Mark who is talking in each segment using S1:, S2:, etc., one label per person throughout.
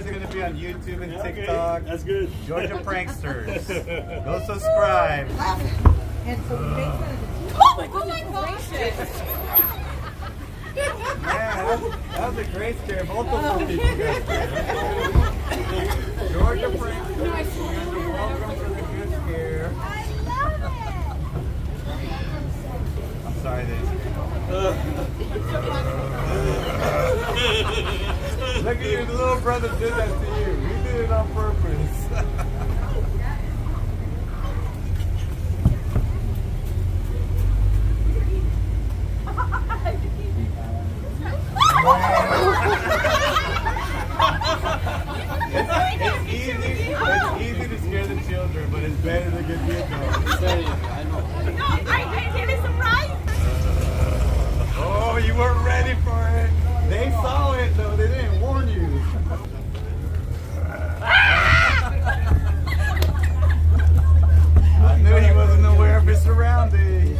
S1: guys are gonna be on YouTube and
S2: Okay,
S1: TikTok.
S2: That's good.
S1: Georgia Pranksters. Go subscribe.
S3: And so Jason uh,
S4: Oh my gosh!
S1: Man, that was, that was a great scare. Multiple people got scared. Georgia Pranksters. You guys are welcome for the good scare. I'm sorry they Look at you, the little brother did that to you. He did it on purpose. It's easy, it's easy to scare the children, but it's better to get the adults.
S4: I did it surprise.
S1: Oh, you weren't ready for it. They saw it though, they didn't warn you. I knew he wasn't aware of his surroundings.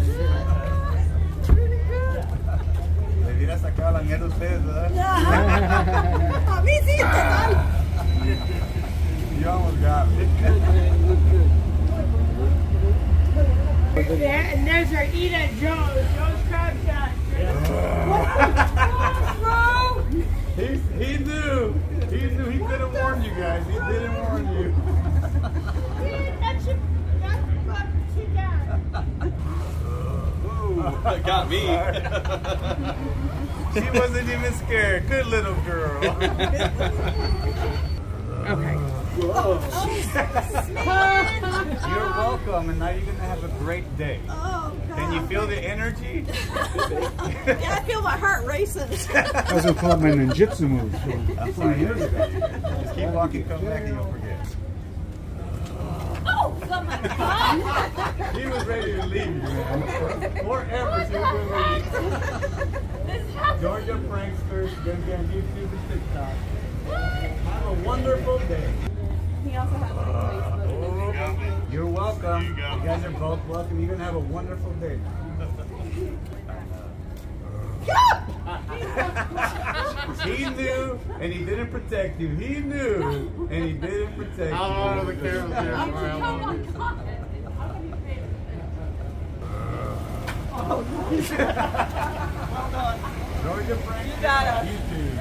S1: Le hubiera sacado la mierda a ustedes.
S3: A mí sí, total.
S1: You almost got me.
S5: Yeah, and there's our eat at Joe's. Joe's Crab Shack.
S1: He, he knew. He knew. He could have warned you guys. He didn't warn you.
S5: That should, that's what she got.
S2: Got me.
S1: She wasn't even scared. Good little girl.
S3: Okay.
S1: You're welcome, and now you're gonna have a great day.
S3: Oh, God.
S1: Can you feel the energy?
S3: Yeah, I feel my heart racing.
S6: I was gonna call it my ninjutsu move.
S1: That's what it is. Just keep walking, come back, and you'll forget.
S4: Oh, oh my god!
S1: He was ready to leave you, man. Forever, she was gonna leave. Georgia Pranksters, gonna be on YouTube and TikTok. Have a wonderful day.
S3: He also has like Facebook.
S1: You're welcome. You guys are both welcome. You're gonna have a wonderful day. he knew and he didn't protect you. He knew and he didn't protect you.
S2: How long are the cameras here? All right, how long?
S1: Georgia Pranksters
S3: You got us.
S1: YouTube.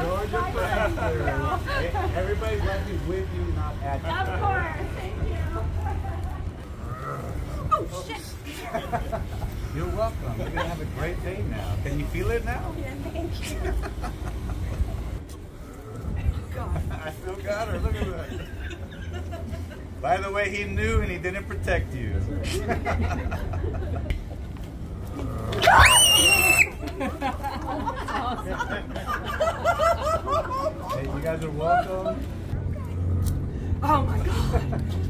S1: Georgia Pranksters. Hey, Everybody's laughing with you, not at you.
S5: Of course. Thank you.
S4: Oh shit!
S1: You're welcome. You're gonna have a great day now. Can you feel it now? Yeah, thank you. God. I still got her. Look at that. By the way, he knew and he didn't protect you. hey, you guys are welcome.
S3: Oh my God.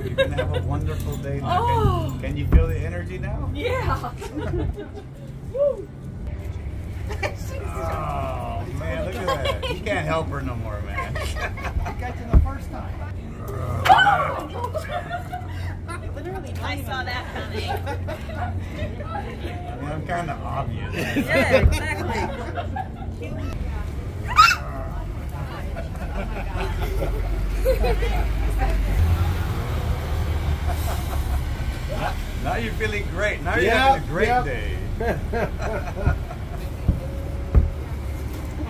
S1: You're gonna have a wonderful day now.
S3: Oh.
S1: Can, can you feel the energy now?
S3: Yeah.
S1: Oh man, look at that. You can't help her no more, man.
S4: I got you the first time literally i saw that coming.
S1: I mean, I'm kind of obvious.
S3: Yeah, exactly.
S1: Oh Now you're feeling great. Now you're having a great
S2: yeah.
S1: day.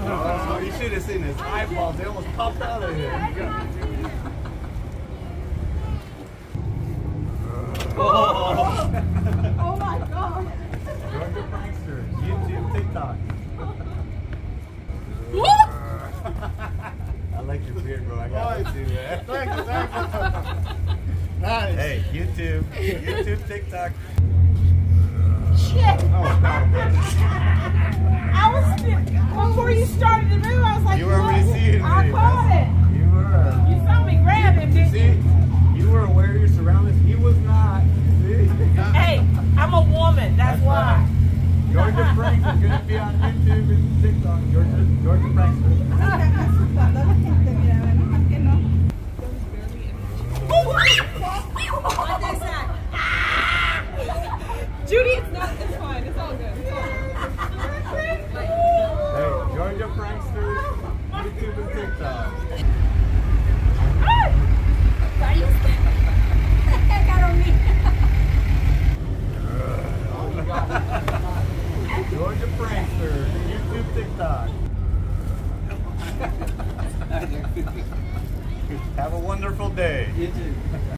S1: Oh, you should have seen his eyeballs. They almost popped out of here.
S3: Oh, oh my God.
S1: Georgia Pranksters, YouTube, TikTok. I like your beard, bro. I got to do that.
S2: Thank you, thank you. Nice.
S1: Hey, YouTube, YouTube, TikTok.
S5: Shit. Oh, I was before you started to move. I was like,
S1: You were already seeing me.
S5: I caught it.
S1: You were.
S5: Uh, you saw me grab him, didn't you?
S1: See, you were aware of your surroundings. He was not. See?
S3: Hey, I'm a woman. That's why.
S1: Georgia Pranks is going to be on YouTube and TikTok. Georgia, Georgia Pranksters.
S3: YouTube. Georgia YouTube,
S1: TikTok. Have a wonderful day.
S7: You too.